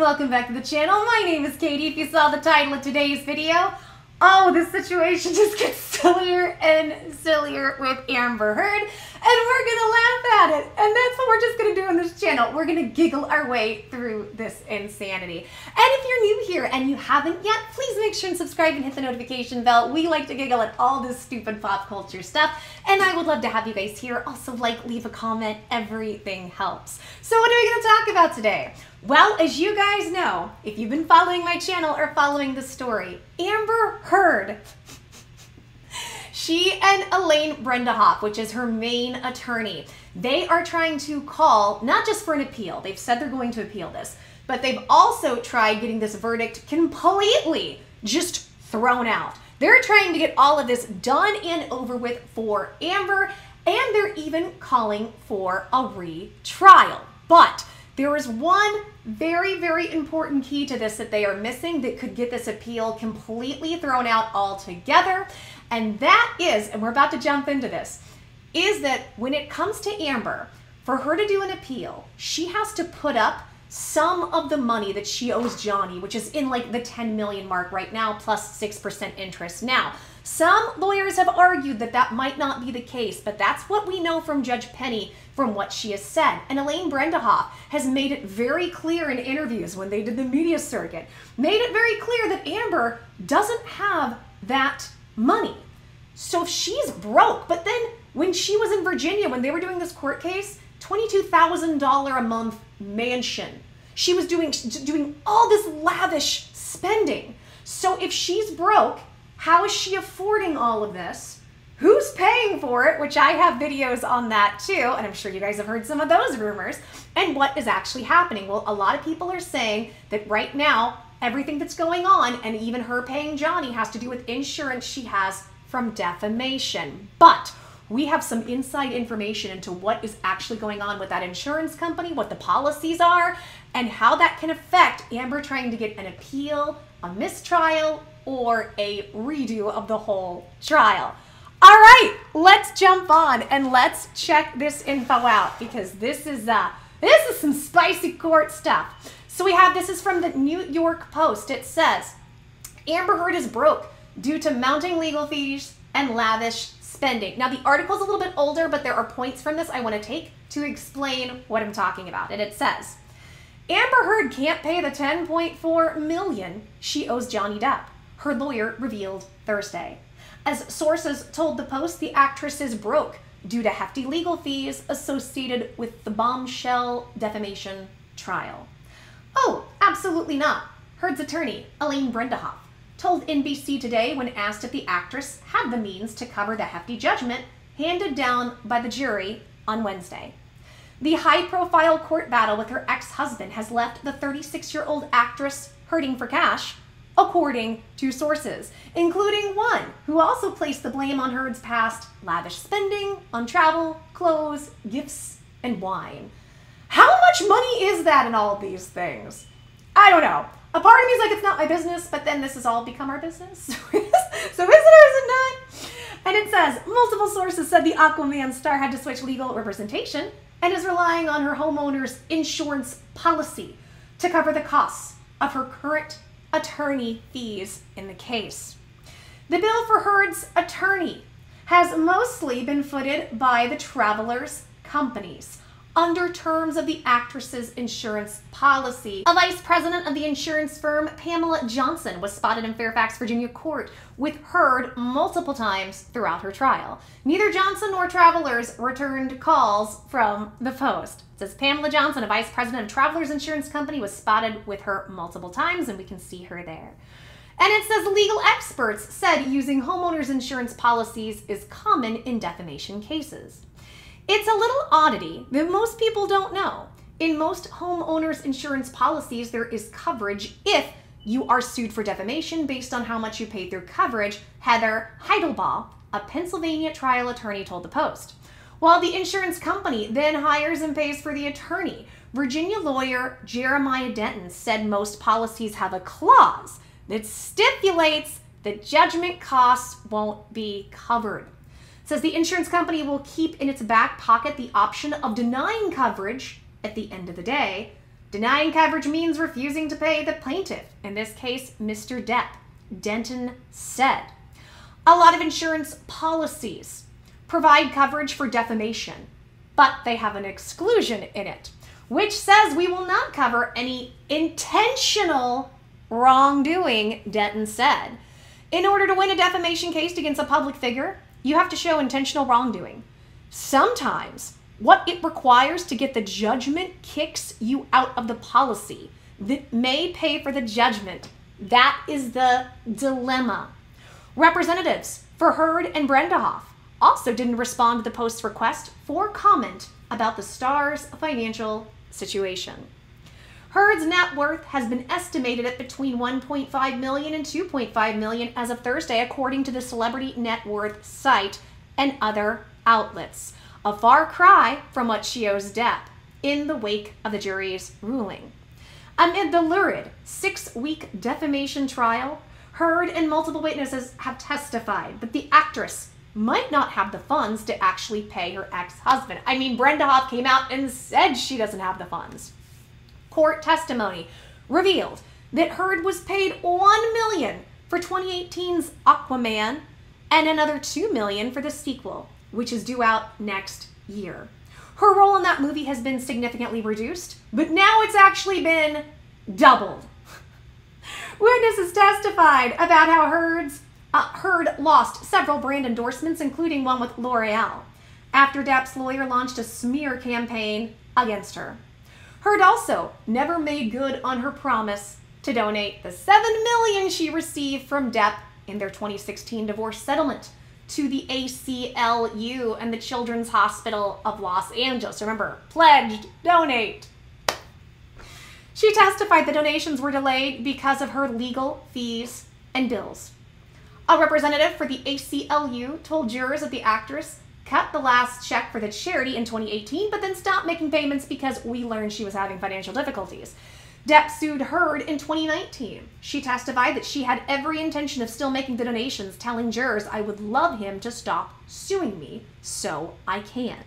and welcome back to the channel. My name is Katie. If you saw the title of today's video, oh, this situation just gets sillier and sillier with Amber Heard, and we're gonna laugh at it. And that's what we're just gonna do on this channel. We're gonna giggle our way through this insanity. And if you're new here and you haven't yet, please make sure and subscribe and hit the notification bell. We like to giggle at all this stupid pop culture stuff, and I would love to have you guys here. Also, like, leave a comment, everything helps. So, what are we gonna talk about today? Well, as you guys know, if you've been following my channel or following the story, Amber Heard, she and Elaine Bredehoft, which is her main attorney, they are trying to call not just for an appeal, they've said they're going to appeal this, but they've also tried getting this verdict completely just thrown out. They're trying to get all of this done and over with for Amber, and they're even calling for a retrial. But there is one very, very important key to this that they are missing that could get this appeal completely thrown out altogether. And that is, and we're about to jump into this, is that when it comes to Amber, for her to do an appeal, she has to put up some of the money that she owes Johnny, which is in like the 10 million mark right now, plus 6% interest. Now, some lawyers have argued that that might not be the case, but that's what we know from Judge Penney from what she has said. And Elaine Bredehoft has made it very clear in interviews when they did the media circuit, made it very clear that Amber doesn't have that money. So if she's broke, but then when she was in Virginia, when they were doing this court case, $22,000 a month mansion. She was doing doing all this lavish spending. So if she's broke, how is she affording all of this? Who's paying for it? Which I have videos on that too, and I'm sure you guys have heard some of those rumors. And what is actually happening? Well, a lot of people are saying that right now, everything that's going on, and even her paying Johnny, has to do with insurance she has from defamation. But we have some inside information into what is actually going on with that insurance company, what the policies are, and how that can affect Amber trying to get an appeal, a mistrial, or a redo of the whole trial. All right, let's jump on and let's check this info out because this is uh this is some spicy court stuff. So we have this is from the New York Post. It says Amber Heard is broke due to mounting legal fees and lavish spending. Now, the article's a little bit older, but there are points from this I want to take to explain what I'm talking about. And it says, Amber Heard can't pay the 10.4 million she owes Johnny Depp, her lawyer revealed Thursday. As sources told the Post, the actress is broke due to hefty legal fees associated with the bombshell defamation trial. Oh, absolutely not. Heard's attorney, Elaine Bredehoft, told NBC Today when asked if the actress had the means to cover the hefty judgment handed down by the jury on Wednesday. The high profile court battle with her ex husband has left the 36 year old actress hurting for cash, according to sources, including one who also placed the blame on Heard's past lavish spending on travel, clothes, gifts, and wine. How much money is that in all of these things? I don't know a part of me is like, it's not my business, but then this has all become our business. so is it or is it not? And it says multiple sources said the Aquaman star had to switch legal representation and is relying on her homeowner's insurance policy to cover the costs of her current attorney fees in the case. The bill for Heard's attorney has mostly been footed by the Travelers companies under terms of the actress's insurance policy. A vice president of the insurance firm, Pamela Johnson, was spotted in Fairfax, Virginia court with Heard multiple times throughout her trial. Neither Johnson nor travelers returned calls from the Post. It says Pamela Johnson, a vice president of Travelers Insurance Company, was spotted with her multiple times, and we can see her there. And it says legal experts said using homeowners insurance policies is common in defamation cases. It's a little oddity that most people don't know. In most homeowners insurance policies, there is coverage if you are sued for defamation based on how much you paid through coverage, Heather Heidelbaugh, a Pennsylvania trial attorney, told the Post. While the insurance company then hires and pays for the attorney, Virginia lawyer Jeremiah Denton said most policies have a clause that stipulates that judgment costs won't be covered says the insurance company will keep in its back pocket the option of denying coverage at the end of the day, Denying coverage means refusing to pay the plaintiff, in this case, Mr. Depp, Denton said. A lot of insurance policies provide coverage for defamation, but they have an exclusion in it, which says we will not cover any intentional wrongdoing, Denton said. In order to win a defamation case against a public figure, you have to show intentional wrongdoing. Sometimes what it requires to get the judgment kicks you out of the policy that may pay for the judgment. That is the dilemma. Representatives for Heard and Bredehoft also didn't respond to the Post's request for comment about the star's financial situation. Heard's net worth has been estimated at between 1.5 million and 2.5 million as of Thursday, according to the Celebrity Net Worth site and other outlets. A far cry from what she owes Depp in the wake of the jury's ruling. Amid the lurid six week defamation trial, Heard and multiple witnesses have testified that the actress might not have the funds to actually pay her ex husband. I mean, Bredehoft came out and said she doesn't have the funds court testimony revealed that Heard was paid 1 million for 2018's Aquaman and another 2 million for the sequel, which is due out next year. Her role in that movie has been significantly reduced, but now it's actually been doubled. Witnesses testified about how Heard's, uh, Heard lost several brand endorsements, including one with L'Oreal, after Depp's lawyer launched a smear campaign against her. Heard also never made good on her promise to donate the 7 million she received from Depp in their 2016 divorce settlement to the ACLU and the Children's Hospital of Los Angeles. Remember, pledged, donate. She testified the donations were delayed because of her legal fees and bills. A representative for the ACLU told jurors that the actress cut the last check for the charity in 2018, but then stopped making payments because we learned she was having financial difficulties. Depp sued Heard in 2019. She testified that she had every intention of still making the donations, telling jurors, I would love him to stop suing me so I can.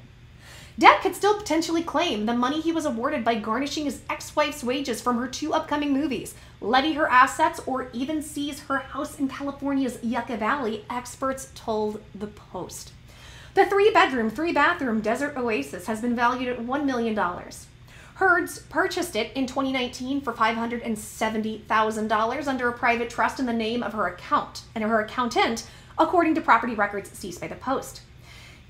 Depp could still potentially claim the money he was awarded by garnishing his ex wife's wages from her two upcoming movies, levy her assets, or even seize her house in California's Yucca Valley, experts told The Post. The three bedroom, three bathroom Desert Oasis has been valued at $1 million. Herds purchased it in 2019 for $570,000 under a private trust in the name of her account and her accountant, according to property records seized by the Post.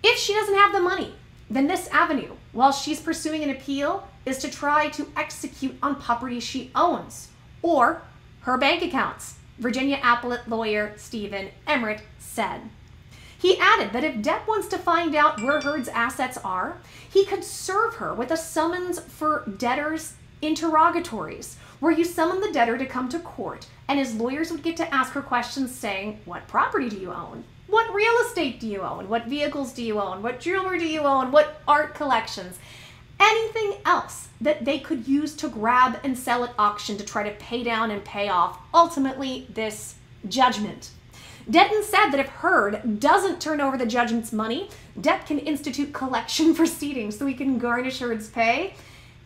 If she doesn't have the money, then this avenue, while she's pursuing an appeal, is to try to execute on property she owns or her bank accounts, Virginia appellate lawyer Stephen Emmerich said. He added that if Depp wants to find out where Heard's assets are, he could serve her with a summons for debtors interrogatories, where you summon the debtor to come to court, and his lawyers would get to ask her questions saying, What property do you own? What real estate do you own? What vehicles do you own? What jewelry do you own? What art collections? Anything else that they could use to grab and sell at auction to try to pay down and pay off ultimately this judgment. Denton said that if Heard doesn't turn over the judgment's money, Depp can institute collection proceedings so he can garnish Heard's pay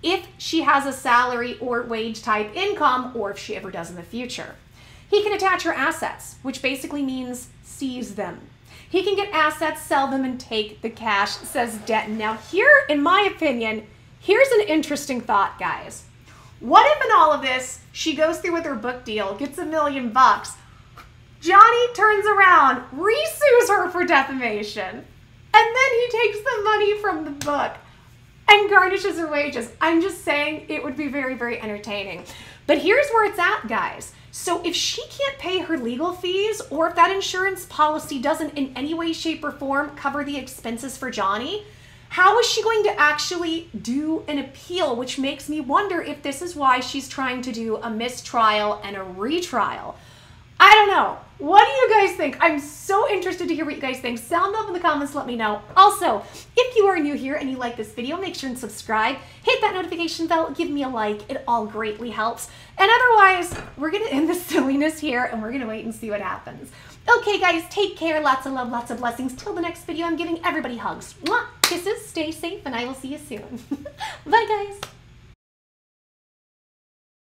if she has a salary or wage type income or if she ever does in the future. He can attach her assets, which basically means seize them. He can get assets, sell them, and take the cash, says Denton. Now, here, in my opinion, here's an interesting thought, guys. What if in all of this, she goes through with her book deal, gets a million bucks, Johnny turns around, resues her for defamation, and then he takes the money from the book and garnishes her wages. I'm just saying it would be very, very entertaining. But here's where it's at, guys. So if she can't pay her legal fees, or if that insurance policy doesn't in any way, shape, or form cover the expenses for Johnny, how is she going to actually do an appeal? Which makes me wonder if this is why she's trying to do a mistrial and a retrial. Don't know. What do you guys think? I'm so interested to hear what you guys think. Sound off in the comments, let me know. Also, if you are new here and you like this video, make sure and subscribe. Hit that notification bell, give me a like. It all greatly helps. And otherwise, we're to end the silliness here and we're to wait and see what happens. Okay, guys, take care. Lots of love, lots of blessings. Till the next video, I'm giving everybody hugs. Mwah! Kisses, stay safe, and I will see you soon. Bye, guys.